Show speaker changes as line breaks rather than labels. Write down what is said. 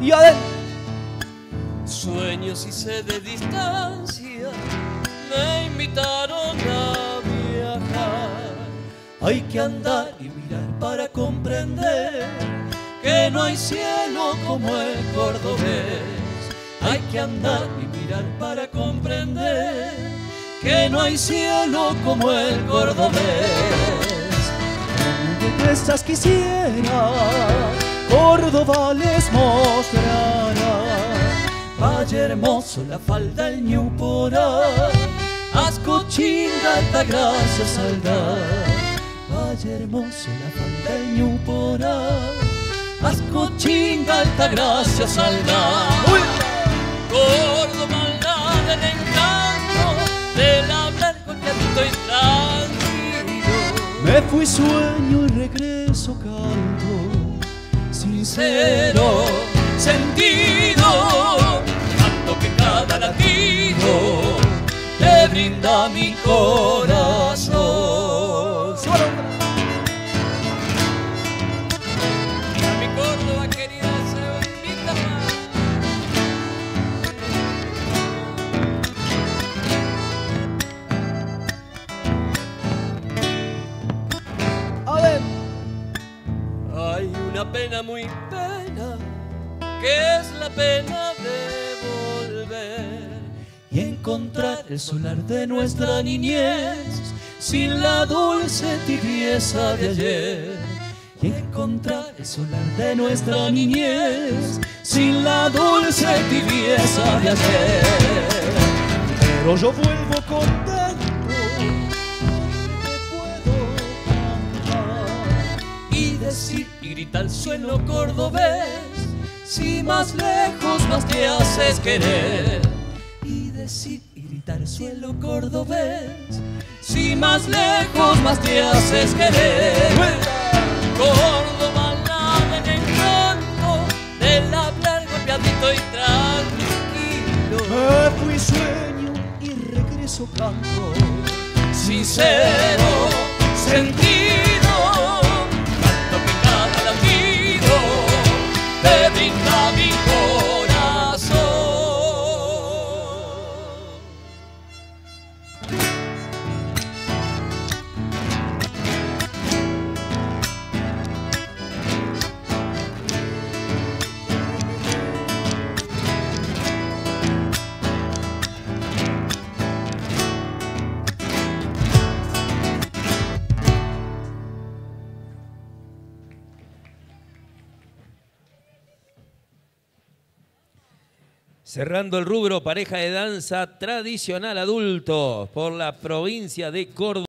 y adentro.
Sueños y sed de distancia me invitaron a viajar. Hay que andar y mirar para comprender que no hay cielo como el cordobés. Hay que andar y mirar para comprender que no hay cielo como el cordobés.
De estas quisiera, Córdoba les mostrará.
Valle hermoso, la falda, el ñuporá. Asco chinga, alta gracia, saldar. Valle hermoso, la falda, el ñuporá. Asco chinga, alta gracia, saldar. Córdoba, la del encanto, del hablar coqueto y tranquilo.
Me fui sueño y regreso canto,
sincero, sentido, tanto que cada latido te brinda mi corazón. Pena muy pena, que es la pena de volver y encontrar el solar de nuestra niñez sin la dulce tibieza de ayer. Y encontrar el solar de nuestra niñez sin la dulce tibieza de ayer.
Pero yo vuelvo contento, te puedo cantar.
y decir y gritar al suelo cordobés si más lejos más te haces querer. Y decir y gritar al suelo cordobés si más lejos más te haces querer. Córdoba la del encanto del hablar golpeadito y tranquilo.
Me fui sueño y regreso canto.
sincero sentido,
Cerrando el rubro, pareja de danza tradicional adulto por la provincia de Córdoba.